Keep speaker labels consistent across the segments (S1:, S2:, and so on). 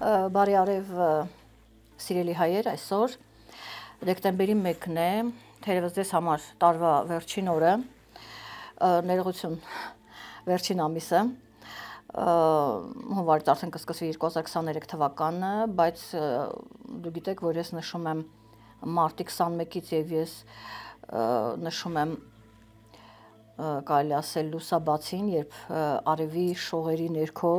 S1: Բարի արև սիրելի հայեր, այսօր դեկտեմբերի 1-ն է, թերևս ձեզ համար տարվա վերջին օրը, ներողություն, վերջին ամիսը, հունվարից արդեն կսկսվի 2023 թվականը, բայց դու գիտեք, որ ես նշում եմ մարտի 21-ից եւ ես նշում եմ կարելի ասել լուսաբացին, երբ արևի շողերի ներքո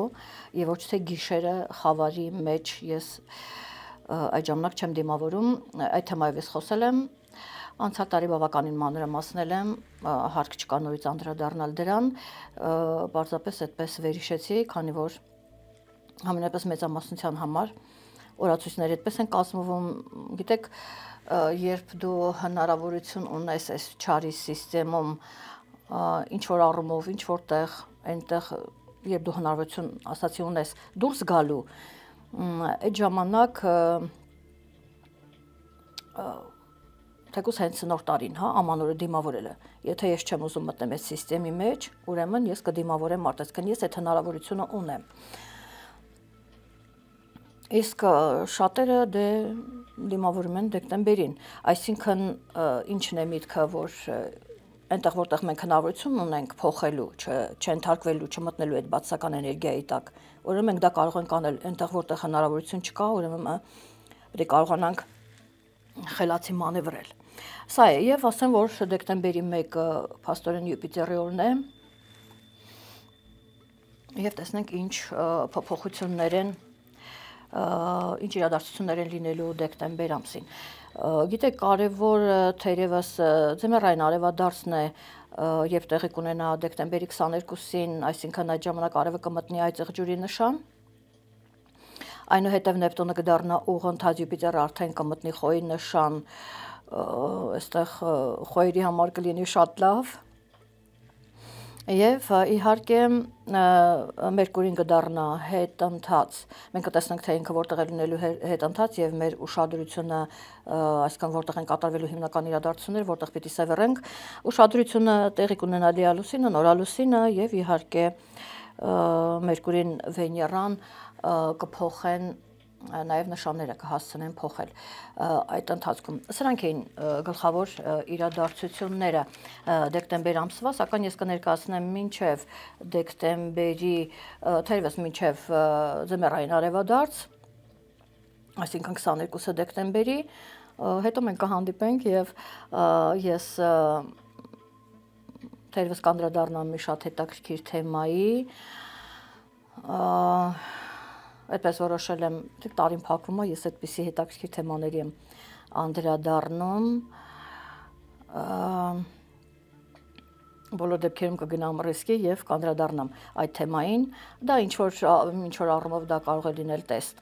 S1: եւ ոչ թե գիշերը խավարի մեջ ես այդ ժամանակ չեմ դիմավորում, այդ թեմայով ես խոսել եմ անցյալ տարի բավականին մանրամասնել եմ, հարկ չկա նորից անդրադառնալ դրան, պարզապես այդպես վերհիշեցի, քանի որ համենայնպես մեծամասնության համար օրացույցները այդպես են կազմվում, գիտեք, երբ դու հնարավորություն ունես այս չարի համակարգում ինչ որ առումով, ինչ որտեղ այնտեղ երբ դու հնարավորություն ասացի ունես դուրս գալու, այդ ժամանակ թեկուս հենց նոր տարին, հա, ամանորը դիմավորելը։ Եթե ես չեմ ուզում մտնել այս համակարգի մեջ, ուրեմն ես կդիմավորեմ արտեսքն, ես այդ հնարավորությունը ունեմ։ Իսկ շատերը դե դիմավորում են դեկտեմբերին, այսինքն ինչն է միտքը, որ այնտեղ որտեղ մենք հնարավորություն ունենք փոխելու, չընթարկվելու, չմտնելու այդ բացական էներգիայի տակ, ուրեմն մենք դա կարող ենք անել, այնտեղ որտեղ հնարավորություն չկա, ուրեմն պետք է կարողանանք խելացի մանևրել։ Սա է, եւ ասեմ, որ դեկտեմբերի 1-ը փաստորեն Յուպիտերի օրն է։ Եվ տեսնենք ինչ փոփոխություններ են, ինչ իրադարձություններ են լինելու դեկտեմբեր ամսին։ Գիտեք, կարևոր թերևս ձմեռային արևադարձն է եւ տեղի կունենա դեկտեմբերի 22-ին, այսինքն այդ ժամանակ արևը կմտնի այծեղ ջուրի նշան։ Այնուհետև Նեպտունը կդառնա ուղղընթաց Յուպիտերը արդեն կմտնի խոյի նշան, այստեղ խոյերի համար կլինի շատ լավ Եվ իհարկե Մերկուրին կդառնա հետընթաց։ Մենք կտեսնենք թե ինքը որտեղ է լինելու հետընթաց եւ մեր ուշադրությունը, այսինքն որտեղ են կատարվելու հիմնական իրադարձությունները, որտեղ պիտի սևեռենք, ուշադրությունը տեղի կունենա լիալուսինը, նորալուսինը եւ իհարկե Մերկուրին, Վեներան կփոխեն նաև նշանները կհասցնեն փոխել այդ ընթացքում։ Սրանք էին գլխավոր իրադարձությունները դեկտեմբեր ամսվա, սակայն ես կներկայացնեմ մինչև դեկտեմբերի, թերևս մինչև ձմեռային արևադարձ, այսինքն 22 դեկտեմբերի, հետո մենք կհանդիպենք եւ ես թերևս կանդրադառնամ մի շատ հետաքրքիր թեմայի, այդպես որոշել եմ, տարին փակվում է, ես այդպիսի հետաքրքիր թեմաների եմ անդրադառնում բոլոր դեպքերում կգնամ ռիսկի եւ կանդրադառնամ այդ թեմային դա ինչ որ ինչ որ առումով դա կարող է լինել տեստ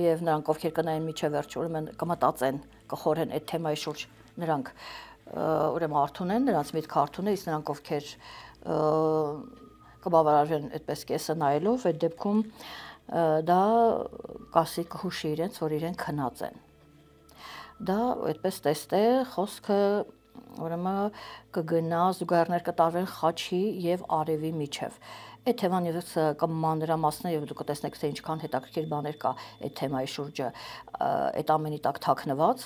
S1: եւ նրանք ովքեր կնային միջև վերջ ուրեմն կմտածեն կխորեն այդ թեմայի շուրջ նրանք ուրեմն արթուն են նրանց միտքը արթուն է իսկ նրանք ովքեր կբավարարվեն այդպես կեսը նայելով այդ դեպքում դա կասի կհուշի իրենց, որ իրեն քնած են։ Դա այդպես տեստե խոսքը ուրեմն կգնա զուգահեռներ կտարվեն խաչի եւ արևի միջև։ Այդ թեման ես կմանրամասնեմ եւ դուք կտեսնեք թե ինչքան հետաքրքիր բաներ կա այդ թեմայի շուրջը, այդ ամենի տակ թաքնված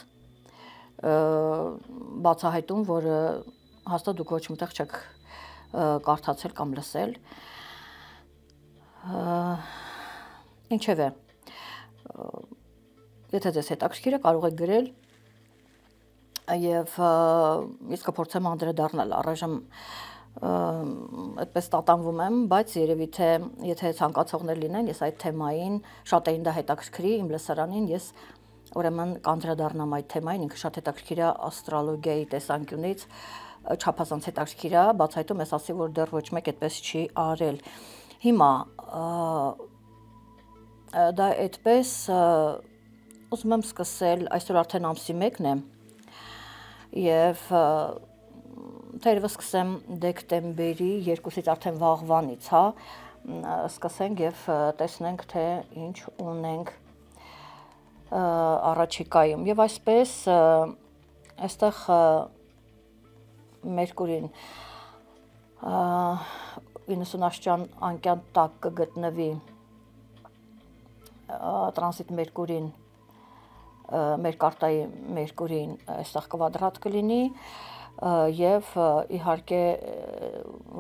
S1: բացահայտում, որ հաստատ դուք ոչ մտեղ չեք կարդացել կամ լսել։ Ինչևէ, եթե ձեզ հետաքրքիր է, կարող եք գրել եւ ես կփորձեմ անդրադառնալ առայժմ այդպես տատանվում եմ, բայց երևի թե եթե ցանկացողներ լինեն, ես այդ թեմային շատ էին դա հետաքրքրի իմ լսարանին, ես ուրեմն կանդրադառնամ այդ թեմային, ինքը շատ հետաքրքիր է աստրոլոգիայի տեսանկյունից, չափազանց հետաքրքիր է, բացայտում ես ասի, որ դեռ ոչ մեկ այդպես չի արել։ Հիմա դա այդպես ուզում եմ սկսել այսօր արդեն ամսի 1-ն է եւ թերևս սկսեմ դեկտեմբերի 2-ից արդեն վաղվանից, հա, սկսենք եւ տեսնենք թե ինչ ունենք առաջիկայում եւ այսպես այստեղ Մերկուրին 90 աշճան անկյան տակ կգտնվի տրանզիտ Մերկուրին մեր կարտայի Մերկուրին այստեղ կվադրատ կլինի եւ իհարկե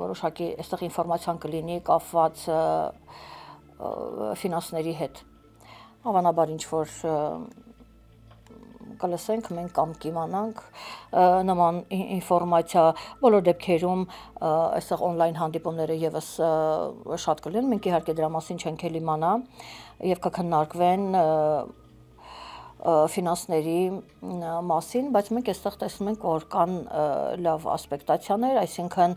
S1: որոշակի այստեղ ինֆորմացիան կլինի կապված ֆինանսների հետ հավանաբար ինչ որ կլսենք, մենք կամ կիմանանք նման ինֆորմացիա բոլոր դեպքերում այստեղ on-line հանդիպումները եւս շատ կլինեն, մենք իհարկե դրա մասին չենք էլ իմանա եւ կքննարկվեն ֆինանսների մասին, բայց մենք այստեղ տեսնում ենք, որ կան լավ ասպեկտացիաներ, այսինքն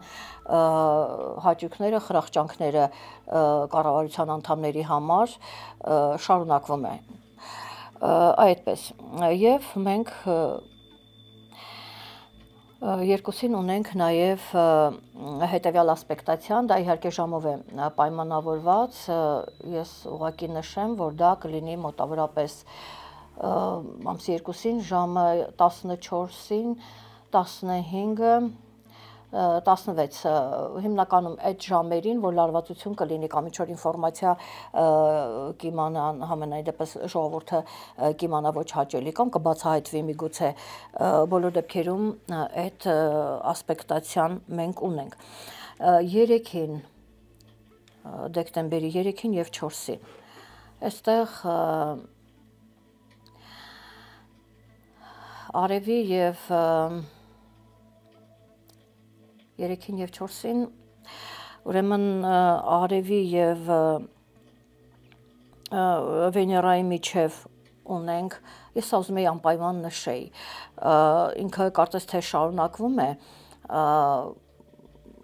S1: հաճույքները, խրախճանքները կառավարության անդամների համար շարունակվում է այդպես եւ մենք երկուսին ունենք նաև հետևյալ ասպեկտացիան, դա իհարկե ժամով է պայմանավորված, ես ուղակի նշեմ, որ դա կլինի մոտավորապես ամսի 2-ին ժամը 14-ին 15-ը 16 հիմնականում այդ ժամերին, որ լարվածություն կլինի կամ ինչ-որ ինֆորմացիա կիմանան համենայն դեպս ժողովուրդը կիմանա ոչ հաճելի կամ կբացահայտվի միգուցե բոլոր դեպքերում այդ ասպեկտացիան մենք ունենք 3-ին դեկտեմբերի 3-ին եւ 4-ին այստեղ արևի եւ և 3-ին եւ 4-ին ուրեմն արևի եւ վեներայի միջև ունենք ես ուզում եի անպայման նշեի ինքը կարծես թե շարունակվում է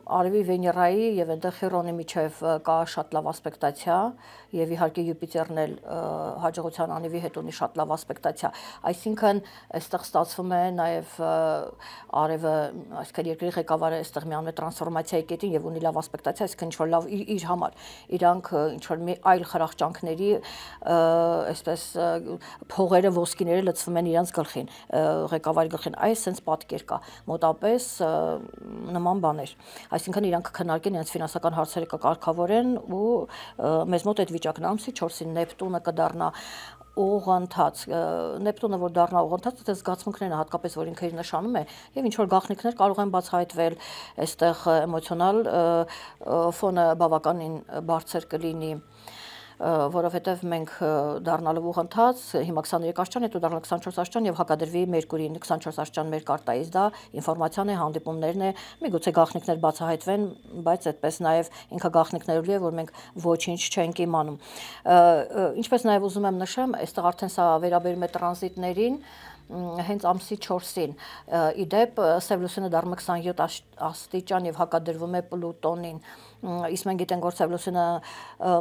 S1: արևի վեներայի եւ այնտեղ Խիրոնի միջև կա շատ լավ ասպեկտացիա եւ իհարկե Յուպիտերն էլ հաջողության անիվի հետ ունի շատ լավ ասպեկտացիա այսինքն այստեղ ստացվում է նաեւ արևը այսինքն երկրի ղեկավարը այստեղ միանում է տրանսֆորմացիայի կետին եւ ունի լավ ասպեկտացիա այսինքն ինչ որ լավ իր, համար իրանք ինչ որ մի այլ խրախճանքների այսպես փողերը ոսկիները լցվում են իրանց գլխին ղեկավարի գլխին այս sense պատկեր կա մոտապես նման բաներ այսինքն իրանք քննարկեն իրենց ֆինանսական հարցերը կկարգավորեն ու մեզ մոտ այդ վիճակն ամսի 4-ին Նեպտունը կդառնա օղանթած Նեպտունը որ դառնա օղանթած դա զգացմունքներն է հատկապես որ ինքը իր նշանում է եւ ինչ որ գաղտնիքներ կարող են բացահայտվել այստեղ էմոցիոնալ ֆոնը բավականին բարձր կլինի որովհետև մենք դառնալով ուղընթաց հիմա 23 աշճան, հետո դառնալ 24 աշճան եւ հակադրվի Մերկուրին 24 աշճան մեր կարտայից դա ինֆորմացիան է, հանդիպումներն է, միգուցե գաղտնիքներ բացահայտվեն, բայց այդպես նաեւ ինքը գաղտնիքներով է, որ մենք ոչինչ չենք իմանում։ Ինչպես նաեւ ուզում եմ նշեմ, այստեղ արդեն սա վերաբերում է տրանզիտներին, հենց ամսի 4-ին։ Իդեպ Սևլուսինը դառնում է 27 աստիճան եւ հակադրվում է Պլուտոնին իսկ մենք գիտենք որ Սևլուսինը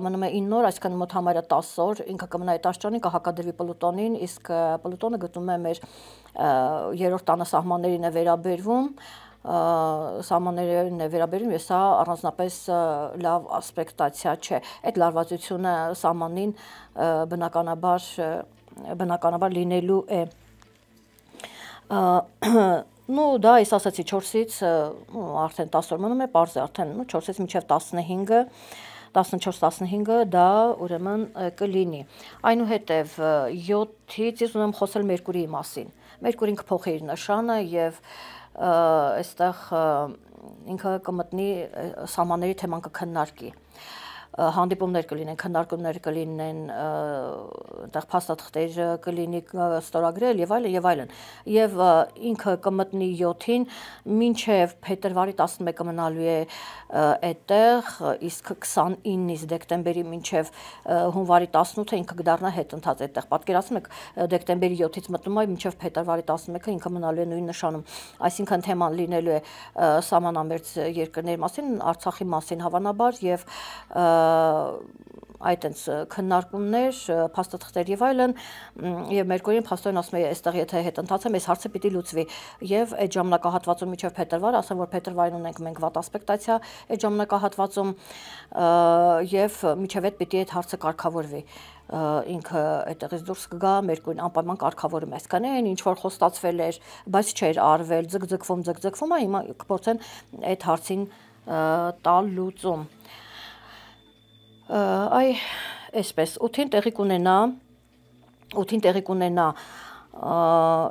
S1: մնում է 9 օր, այսինքն մոտ համարյա 10 օր, ինքը կմնա այդ աշճանին, կհակադրվի Պլուտոնին, իսկ Պլուտոնը գտնում է մեր երրորդ տանը սահմաններին է վերաբերվում սահմաններին է վերաբերում եւ սա առանձնապես լավ ասպեկտացիա չէ այդ լարվածությունը սահմանին բնականաբար բնականաբար լինելու է Ну, դա ես ասացի 4-ից արդեն 10 օր մնում է, parz է արդեն, ну 4-ից մինչև 15-ը 14-15-ը դա ուրեմն կլինի։ Այնուհետև 7-ից ես ունեմ խոսել Մերկուրիի մասին։ Մերկուրին կփոխի իր նշանը եւ այստեղ ինքը կմտնի սահմանների թեման կքննարկի հանդիպումներ կլինեն, քննարկումներ կլինեն, այդտեղ փաստաթղթեր կլինի ստորագրել եւ այլն եւ այլն։ Եվ ինքը կմտնի 7-ին, մինչեւ փետրվարի 11-ը մնալու է այդտեղ, իսկ 29-ից դեկտեմբերի մինչեւ հունվարի 18-ը ինքը կդառնա հետընթաց այդտեղ։ Պատկերացնում եք, դեկտեմբերի 7-ից մտնում է մինչեւ փետրվարի 11-ը ինքը մնալու է նույն նշանում։ Այսինքն թեման լինելու է սահմանամերձ երկրների մասին, Արցախի մասին հավանաբար եւ և այդ այնց քննարկումներ, փաստաթղթեր եւ այլն եւ Մերկուրին փաստորեն ասում է այստեղ եթե հետ ընթացեմ այս հարցը պիտի լուծվի եւ այդ ժամանակահատվածում միջև փետրվար, ասեմ որ փետրվարին ունենք մենք վատ ասպեկտացիա այդ ժամանակահատվածում եւ միջև այդ պիտի այդ հարցը կարգավորվի ինքը այդտեղից դուրս կգա Մերկուրին անպայման կարգավորում է այսքան այն ինչ որ խոստացվել էր բայց չէր արվել ձգձգվում ձգձգվում հիմա կփորձեն այդ հարցին տալ լուծում այ այսպես 8-ին տեղի կունենա 8-ին տեղի կունենա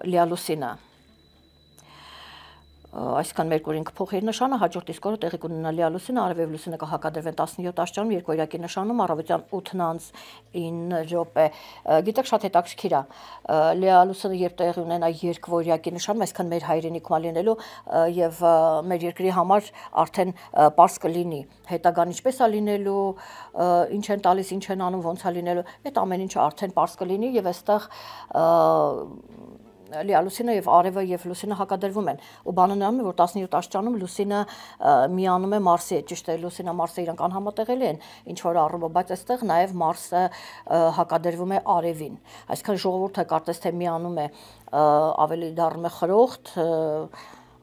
S1: լիալուսինը այսքան Մերկուրին կփոխի իր նշանը, հաջորդ իսկ օրը տեղի կունենա լիալուսինը, արևև լուսինը կհակադրվեն 17 աստիճանում, երկօրյակի նշանում առավոտյան 8-ից 9 րոպե։ Գիտեք, շատ հետաքրքիր է։ Լիալուսինը երբ տեղի ունենա երկօրյակի նշանում, այսքան մեր հայրենիքում լինելու եւ մեր երկրի համար արդեն པարս կլինի։ Հետագան ինչպես է լինելու, ինչ են տալիս, ինչ են անում, ոնց է լինելու, այդ ամեն ինչը արդեն པարս կլինի եւ այստեղ լիալուսինը եւ արևը եւ լուսինը հակադրվում են ու բանը նրանում է որ 17 աստիճանում լուսինը միանում է մարսի հետ ճիշտ է լուսինը մարսը իրանք անհամատեղելի են ինչ որ առումով բայց այստեղ նաեւ մարսը հակադրվում է արևին այսինքն ժողովուրդը կարծես թե միանում է ավելի դառնում է խրոխտ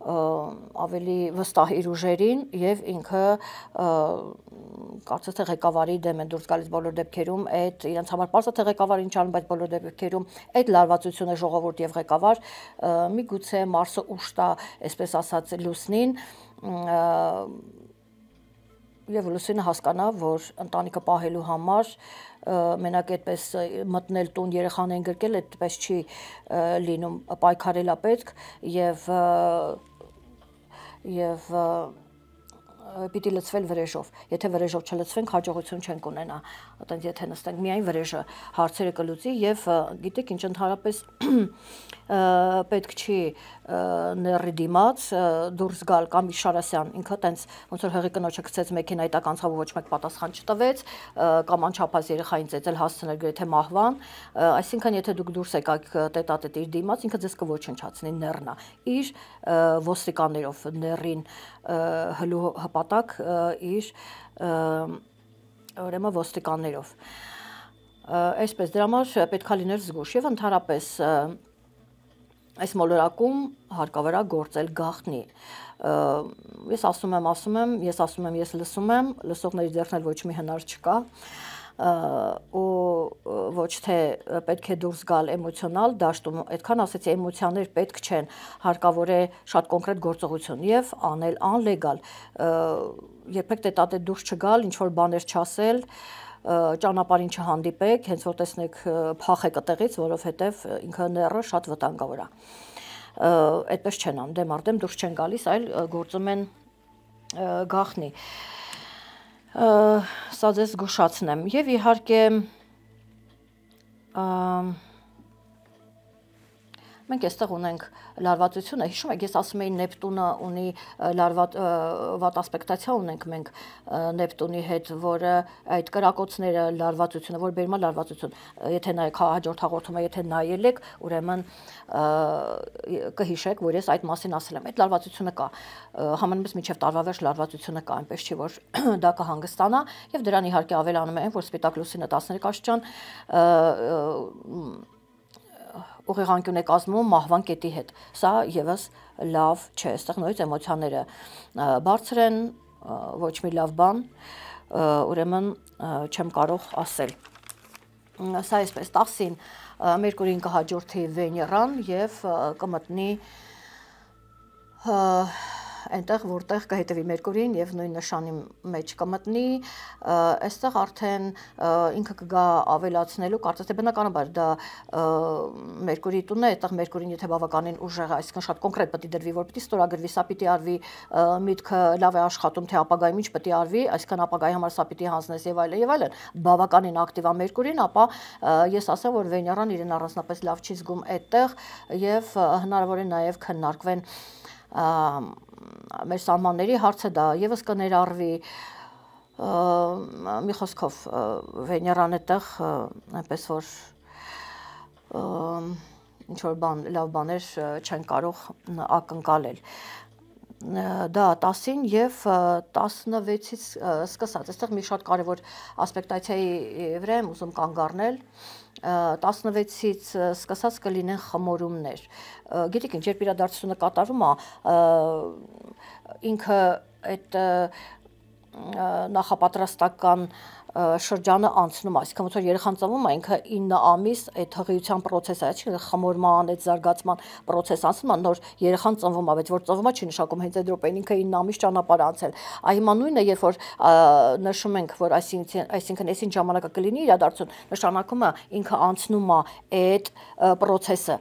S1: ավելի վստահ իր ուժերին եւ ինքը կարծես թե ղեկավարի դեմ են դուրս գալիս բոլոր դեպքերում այդ իրենց համար པարզ է թե ղեկավարը ինչ անում բայց բոլոր դեպքերում այդ լարվածությունը ժողովուրդ եւ ղեկավար միգուցե մարսը ուշ տա այսպես ասած լուսնին եւ լուսինը հասկանա որ ընտանիքը պահելու համար մենակ այդպես մտնել տուն երեխաներին գրկել այդպես չի լինում պայքարելա պետք եւ եւ պիտի լցվել վրեժով։ Եթե վրեժով չլցվենք, հաջողություն չենք ունենա։ Այտենց եթե նստենք միայն վրեժը հարցերը կլուծի եւ գիտեք ինչ ընդհանրապես պետք չի ների դիմաց դուրս գալ կամ Իշարասյան ինքը տենց ոնց որ հեղի կնոջը գցեց մեքենայի տակ անցավ ոչ մեկ պատասխան չտվեց կամ անչափահաս երեխային ծեծել հասցնել գրեթե մահվան այսինքն եթե դուք դուրս եկաք տետատետ իր դիմաց ինքը ձեզ կոչնչացնի ներնա իր ոստիկաններով ներին հլու հպատակ իր ուրեմն ոստիկաններով այսպես դրա համար պետքա լիներ զգուշ եւ ընդհանրապես այս մոլորակում հարկավոր է գործել գախնի ես ասում եմ ասում եմ ես ասում եմ ես լսում եմ լսողների ձեռքն էլ ոչ մի հնար չկա ու ոչ թե պետք է դուրս գալ էմոցիոնալ դաշտում, այդքան ասեցի էմոցիաներ պետք չեն, հարկավոր է շատ կոնկրետ գործողություն եւ անել անլեգալ։ Երբեք տետատե դուրս չգալ, ինչ որ բաներ չասել, ճանապարհին չհանդիպեք, հենց որ տեսնեք փախեք այդտեղից, որովհետև ինքը ները շատ վտանգավոր է։ Այդպես չեն անում, դեմ արդեմ դուրս չեն գալիս, այլ գործում են գախնի։ Սա ձեզ զգուշացնեմ եւ իհարկե մենք այստեղ ունենք լարվածությունը, հիշում եք, ես ասում էի Նեպտունը ունի լարված վատ ասպեկտացիա ունենք մենք Նեպտունի հետ, որը այդ կրակոցները լարվածությունը, որ բերում է լարվածություն։ Եթե նայեք հաջորդ հաղորդումը, եթե նայել եք, ուրեմն կհիշեք, որ ես այդ մասին ասել եմ։ Այդ լարվածությունը կա։ Համանումից միջև տարվա վերջ լարվածությունը կա, այնպես չի որ դա կհանգստանա եւ դրան իհարկե ավելանում այն, որ սպիտակ լուսինը 13 աստիճան ուղեղանկյուն է կազմում մահվան կետի հետ։ Սա եւս լավ չէ, այստեղ նույնիսկ էմոցիաները բարձր են, ոչ մի լավ բան, ուրեմն չեմ կարող ասել։ Սա այսպես 10-ին Մերկուրին կհաջորդի Վեներան եւ կմտնի այնտեղ որտեղ կհետևի Մերկուրին եւ նույն նշանի մեջ կմտնի, այստեղ արդեն ինքը կգա ավելացնելու, կարծես թե բնականաբար դա Մերկուրի տունն է, այդտեղ Մերկուրին եթե բավականին ուժեղ է, այսինքն շատ կոնկրետ պետք է դրվի, որ պիտի ստորագրվի, սա պիտի արվի, միտքը լավ է աշխատում, թե ապագայում ինչ պետք է արվի, այսինքն ապագայի համար սա պիտի հանձնես եւ այլն եւ այլն։ Բավականին ակտիվ է Մերկուրին, ապա ես ասեմ, որ Վեներան իրեն առանձնապես լավ չի զգում այդտեղ եւ հնարավոր է նաեւ քննարկվեն մեր սահմանների հարցը դա եւս կներառվի մի խոսքով Վեներան այդտեղ այնպես որ ինչ որ բան լավ բաներ չեն կարող ակնկալել դա 10-ին եւ 16-ից սկսած։ Այստեղ մի շատ կարևոր ասպեկտացիայի վրա եմ ուզում կանգ առնել 16-ից սկսած կլինեն խմորումներ։ Գիտեք ինչ, երբ իրադարձությունը կատարվում է, ինքը այդ նախապատրաստական շրջանը անցնում, այսինքն ոնց որ երեխան ծնվում է, ինքը 9 ամիս այդ հղիության process-ը, այսինքն խմորման, այդ զարգացման process անցնում է, նոր երեխան ծնվում է, բայց որ ծնվում է չի նշանակում հենց այդ րոպեին ինքը 9 ամիս ճանապարհ անցել։ Այ հիմա նույնը, երբ որ նշում ենք, որ այսինքն այսինքն այսին ժամանակը կլինի իրադարձություն, նշանակում է ինքը անցնում է այդ process-ը։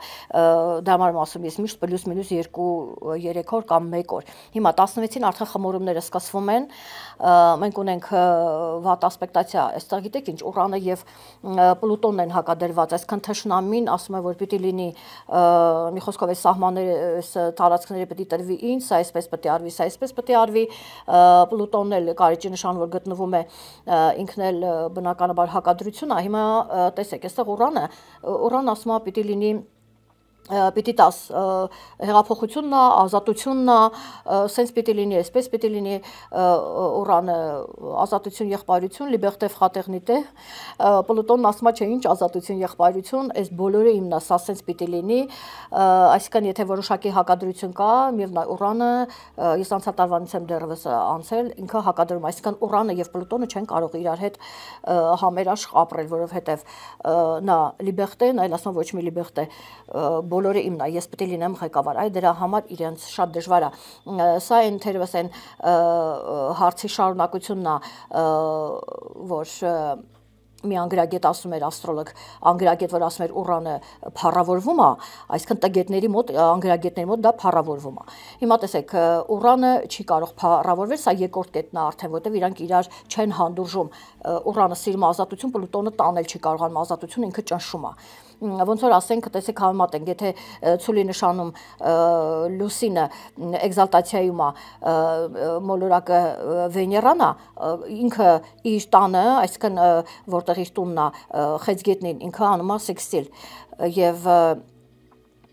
S1: Դա համար ասում ես միշտ պլյուս մինուս 2-3 օր կամ 1 օր։ Հիմա 16-ին արդեն խմորումները սկսվում են։ Մենք ունենք վատ ասպեկտ գravitացիա, այստեղ գիտեք ինչ, Ուրանը եւ Պլուտոնն են հակադրված, այսքան թշնամին ասում է, որ պիտի լինի մի խոսքով այս սահմանները, այս տարածքները պիտի տրվի ինձ, սա այսպես է արվի, սա այսպես է արվի։ Պլուտոնն էլ կարիճի նշան, որ գտնվում է ինքն էլ բնականաբար հակադրություն է։ Հիմա տեսեք, այստեղ Ուրանը, Ուրան ասում է պիտի լինի պիտի տաս հեղափոխությունն է, ազատությունն է, սենց պիտի լինի, այսպես պիտի լինի Ուրանը ազատություն, եղբայրություն, լիբերտե ֆրատերնիտե։ Պլուտոնն ասում է, չէ, ինչ ազատություն, եղբայրություն, այս բոլորը իմն է, սա սենց պիտի լինի։ Այսինքն, եթե որոշակի հակադրություն կա, միևնույն Ուրանը, ես անցատարվանից եմ դեռևս անցել, ինքը հակադրում, այսինքն Ուրանը եւ Պլուտոնը չեն կարող իրար հետ համերաշխ ապրել, որովհետեւ նա լիբերտեն, այլ ասում ոչ մի լիբերտե բոլորը իմն է, ես պետք է լինեմ ղեկավար։ Այ դրա համար իրենց շատ դժվար է։ Սա այն թերևս այն հարցի շարունակությունն է, որ մի անգրագետ ասում էր աստրոլոգ, անգրագետ, որ ասում էր Ուրանը փառավորվում է, այսինքն տգետների մոտ, անգրագետների մոտ դա փառավորվում է։ Հիմա տեսեք, Ուրանը չի կարող փառավորվել, սա երկրորդ կետն է արդեն, որտեղ իրանք իրար չեն հանդուրժում։ Ուրանը սիրում ազատություն, Պլուտոնը տանել չի կարողանում ազատություն, ինքը ճնշում է ոնց որ ասենք, տեսեք համեմատենք, եթե ցուլի նշանում լուսինը էկզալտացիայում է մոլորակը Վեներան է, ինքը իր տանը, այսինքն որտեղ իր տունն է խեցգետնին, ինքը անում է սեքստիլ եւ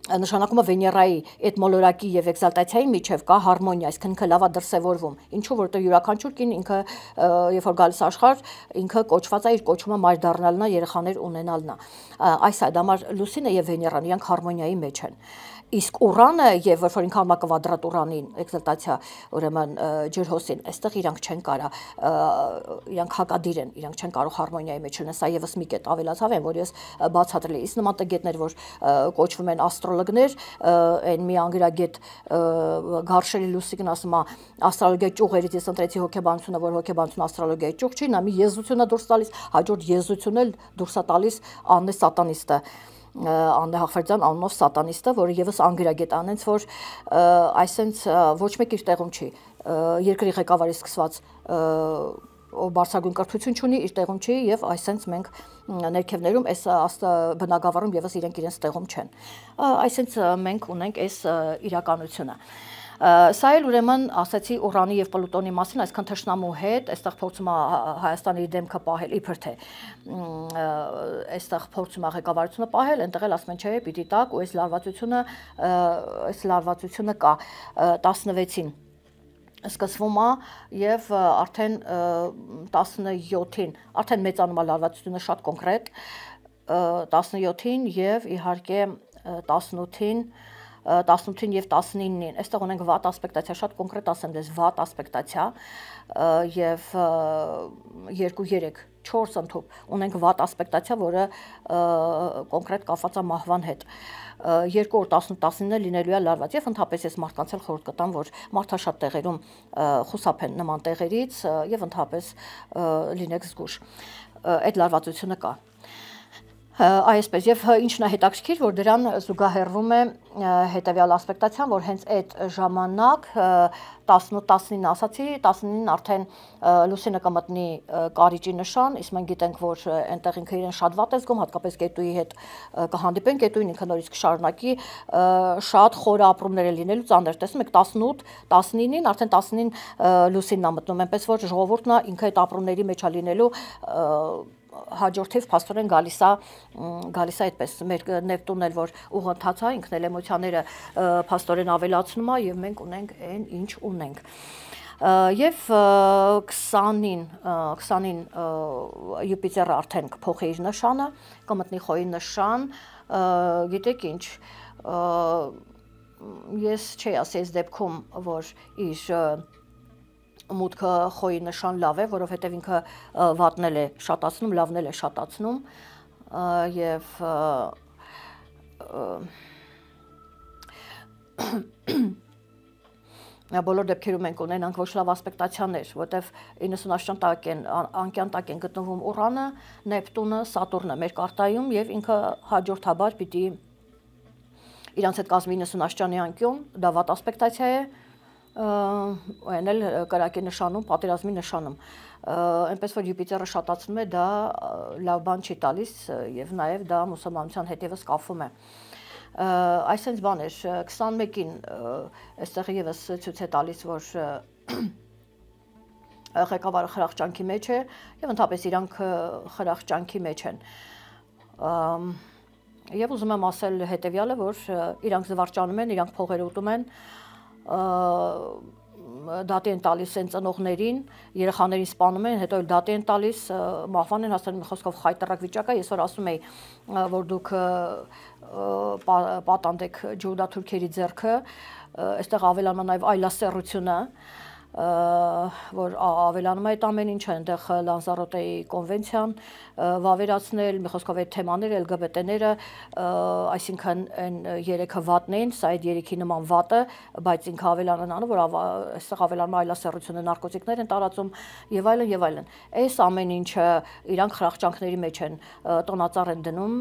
S1: նշանակումը Վեներայի այդ մոլորակի եւ էքզալտացիայի միջև կա հարմոնիա, այսինքն ինքը լավա դրսևորվում։ Ինչու որտեղ յուրաքանչյուր կին ինքը երբ որ գալիս աշխարհ, ինքը կոչված է իր կոչումը մայր դառնալն է, երեխաներ ունենալն է։ Այս այդ համար Լուսինը եւ Վեներան իրանք հարմոնիայի մեջ են իսկ ուրանը եւ որ ինքան մա կվադրատ ուրանին էքզալտացիա ուրեմն ջրհոսին այստեղ իրանք չեն կարա իրանք հակադիր են իրանք չեն կարող հարմոնիայի մեջ լինել սա եւս մի կետ ավելացավ են որ ես բացատրել եմ իսկ նման տգետներ որ կոչվում են աստրոլոգներ այն մի անգրագետ գարշելի լուսիկն ասում է աստրոլոգիա ճյուղերից ես ընտրեցի հոգեբանությունը որ հոգեբանությունը աստրոլոգիայի ճյուղ չի նա մի եզությունը դուրս տալիս հաջորդ եզությունն էլ դուրս է տալիս աննե սատանիստը Անդե Հախվերդյան անունով սատանիստը, որը եւս անգրագետ անենց, որ այսենց ոչ մեկ իր տեղում չի։ Երկրի ղեկավարի սկսված ով բարձրագույն կրթություն ունի, իր տեղում չի եւ այսենց մենք ներքևներում այս բնակավարում եւս իրենք իրենց տեղում չեն։ Այսենց մենք ունենք այս իրականությունը։ Սա էլ ուրեմն ասացի Ուրանի եւ Պլուտոնի մասին, այսքան թշնամու հետ, այստեղ փորձում է Հայաստանի դեմքը պահել իբր թե այստեղ փորձում է ղեկավարությունը պահել, այնտեղ էլ ասում են չէ, պիտի տակ ու այս լարվածությունը այս լարվածությունը կա 16-ին սկսվում է եւ արդեն 17-ին արդեն մեծանում է լարվածությունը շատ կոնկրետ 17-ին եւ իհարկե 18-ին 18-ին եւ 19-ին։ Այստեղ ունենք վատ ասպեկտացիա, շատ կոնկրետ ասեմ, դες վատ ասպեկտացիա եւ 2-3 4 ընդհանուր ունենք վատ ասպեկտացիա, որը կոնկրետ կապված է մահվան հետ։ օր 18-19-ը լինելու է լարված եւ ընդհանրապես ես մարդկանց էլ խորհուրդ կտամ, որ մարդաշատ տեղերում խուսափեն նման տեղերից եւ ընդհանրապես լինեք զգուշ։ Այդ լարվածությունը կա այսպես եւ ինչն է հետաքրքիր որ դրան զուգահեռվում է հետեւյալ ասպեկտացիան որ հենց այդ ժամանակ 18-19 ասացի 19-ին արդեն լուսինը կմտնի կարիճի նշան իսկ մենք գիտենք որ այնտեղ ինքը իրեն շատ վատ է զգում հատկապես կետուի հետ կհանդիպեն կետուին ինքը նորից կշարունակի շատ խորը ապրումներ են լինելու ծանր տեսնում եք 18 19-ին արդեն 19-ին լուսինն է մտնում այնպես որ ժողովուրդն ինքը այդ ապրումների մեջ է լինելու հաջորդիվ փաստորեն գալիս է գալիս է այդպես մեր Նեպտունն էլ որ ուղղընթաց է ինքն էլ էմոցիաները փաստորեն ավելացնում է եւ մենք ունենք այն ինչ ունենք եւ 20-ին 20-ին Յուպիտերը արդեն կփոխի իր նշանը, կմտնի խոյի նշան, գիտեք ինչ ես չի ասի այս դեպքում որ իր մուտքը խոյի նշան լավ է, որովհետև ինքը վատնել է շատացնում, լավնել է շատացնում եւ բոլոր դեպքերում մենք ունենանք ոչ լավ ասպեկտացիաներ, որտեվ 90-ական տակ են անկյան տակ են գտնվում Ուրանը, Նեպտունը, Սատուրնը մեր կարտայում եւ ինքը հաջորդաբար պիտի իրանց հետ կազմի 90-աշճանի անկյուն, դա վատ ասպեկտացիա է, այն էլ կրակի նշանում, պատերազմի նշանում։ Այնպես որ Յուպիտերը շատացնում է, դա լավ բան չի տալիս եւ նաեւ դա մուսուլմանության հետ եւս կապվում է։ Այսինքն բան էր 21-ին այստեղ եւս ցույց է տալիս, որ ղեկավարը խրախճանքի մեջ է եւ ընդհանրապես իրանք խրախճանքի մեջ են։ Եվ ուզում եմ ասել հետեւյալը, որ իրանք զվարճանում են, իրանք փողեր ուտում են, դատի են տալիս են ծնողներին, երեխաներին սպանում են, հետո էլ դատի են տալիս, մահվան են հասել մի խոսքով խայտարակ վիճակա, ես որ ասում եի, որ դուք պատանդեք ջուդա թուրքերի ձեռքը, այստեղ ավելանում նաև այլասերությունը, որ ավելանում է այդ ամեն ինչը, այնտեղ Լանզարոտեի կոնվենցիան վավերացնել, մի խոսքով այդ թեմաները, LGBT-ները, այսինքն այն երեքը վատն են, սա այդ երեքի նման վատը, բայց ինքը ավելանան անում, որ այստեղ ավելանում այլասերությունը, նարկոտիկներ են տարածում եւ այլն եւ այլն։ Այս ամեն ինչը իրանք խրախճանքների մեջ են տոնածառ են դնում,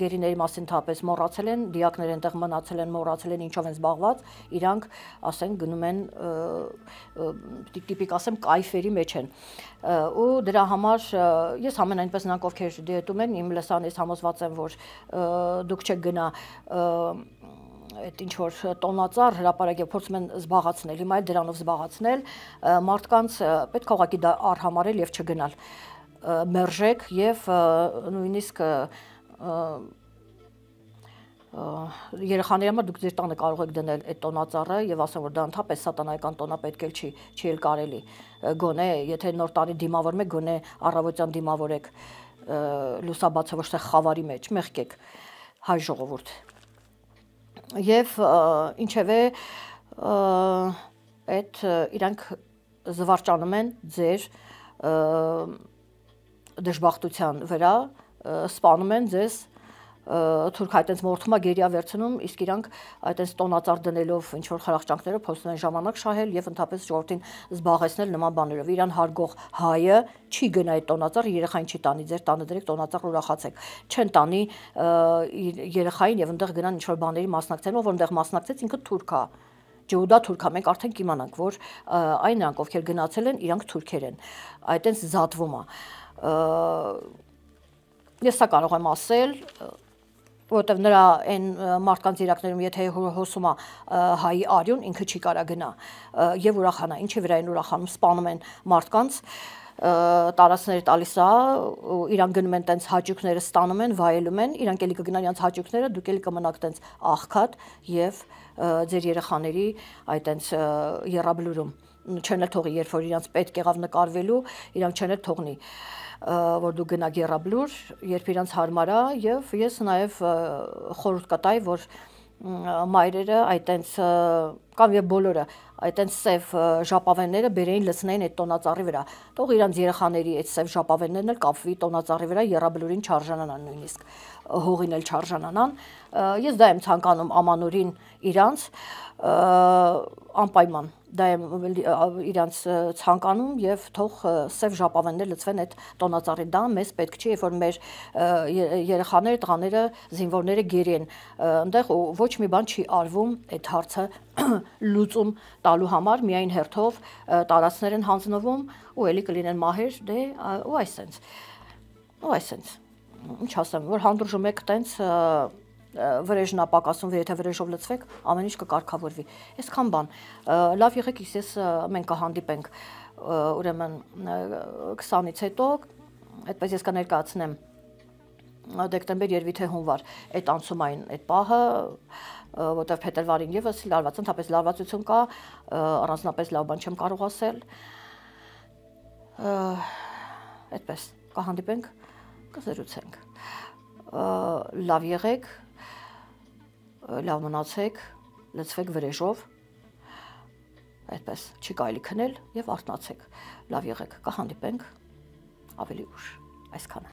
S1: գերիների մասին թապես մոռացել են, դիակներ այնտեղ մնացել են, մոռացել են ինչով են զբաղված, իրանք ասենք գնում են տիպիկ ասեմ կայֆերի մեջ են ու դրա համար ես ամեն այնպես նրանք ովքեր դիետում են իմ լսանից համոզված եմ որ դուք չեք գնա այդ ինչ որ տոնածառ հրաապարակը փորձում են զբաղացնել, հիմա էլ դրանով զբաղացնել, մարդկանց պետք է ուղղակի դա արհամարել եւ չգնալ մերժեք եւ նույնիսկ երեխաների համար դուք ձեր տանը կարող եք դնել այդ տոնածառը եւ ասեմ որ դա ընդհանրապես սատանայական տոնա պետք էլ չի, չի էլ կարելի։ Գոնե, եթե նոր տարի դիմավորում եք, գոնե առավոտյան դիմավորեք լուսաբացը ոչ թե խավարի մեջ, մեղքեք հայ ժողովուրդ։ Եվ ինչևէ այդ իրանք զվարճանում են ձեր դժբախտության վրա, սպանում են ձեզ թուրք այտենց մորթումա գերիա վերցնում, իսկ իրանք այտենց տոնածար դնելով ինչ որ խրախճանքներով փորձում են ժամանակ շահել եւ ընդհանրապես ժողովրդին զբաղեցնել նման բաներով։ Իրան հարգող հայը չի գնա այդ տոնածար երեխային չի տանի, ձեր տանը դրեք տոնածար ուրախացեք։ Չեն տանի երեխային եւ այնտեղ գնան ինչ որ բաների մասնակցեն, ով որտեղ մասնակցեց ինքը թուրք է ջուդա թուրքա մենք արդեն կիմանանք որ այն նրանք ովքեր գնացել են իրանք թուրքեր են այտենց զատվում է ես սա կարող եմ ասել որովհետև նրա այն մարդկանց իրակներում եթե հոսում է հայի արյուն ինքը չի կարա գնա եւ ուրախանա ինչի վրա են ուրախանում սպանում են մարդկանց տարածքները տալիս է իրան գնում են տենց հաճույքները ստանում են վայելում են իրանք էլի կգնան իրancs հաճույքները դուք էլի կմնաք տենց աղքատ եւ ձեր երեխաների այ տենց երաբլուրում չեն էլ թողի երբ որ իրանք պետք եղավ նկարվելու իրանք չեն էլ թողնի որ դու գնա գերաբլուր, երբ իրանց հարմար է եւ ես նաեւ խորհուրդ կտայի, որ մայրերը այտենց կամ եւ բոլորը այտենց սև ժապավենները բերեին լցնեին այդ տոնածառի վրա։ Թող իրանց երեխաների այդ սև ժապավեններն էլ կապվի տոնածառի վրա երաբլուրին չարժանանան նույնիսկ հողին էլ չարժանանան։ Ես դա եմ ցանկանում ամանորին իրանց անպայման դա եմ իրանց ցանկանում եւ թող սև ժապավեններ լցվեն այդ տոնածառի դա մեզ պետք չի երբ որ մեր երեխաները տղաները զինվորները գերի են այնտեղ ոչ մի բան չի արվում այդ հարցը լուծում տալու համար միայն հերթով տարածքներ են հանձնվում ու ելի կլինեն մահեր դե ու այսպես ու այսպես ինչ ասեմ որ հանդուրժում եք տենց վրեժն ապակասում եթե վրեժով լցվեք, ամեն ինչ կկարգավորվի։ Այսքան բան։ Լավ եղեք, ես մենք կհանդիպենք ուրեմն 20-ից հետո, այդպես ես կներկայացնեմ դեկտեմբեր երևի թե հունվար այդ անցումային այդ պահը որտեվ փետրվարին եւս լարված ընդհանրապես լարվածություն կա առանձնապես լավ բան չեմ կարող ասել այդպես կհանդիպենք կզրուցենք լավ եղեք լավ մնացեք, լցվեք վրեժով այդպես չի կարելի քնել եւ արթնացեք։ Լավ եղեք, կհանդիպենք ավելի ուշ։ Այսքանը։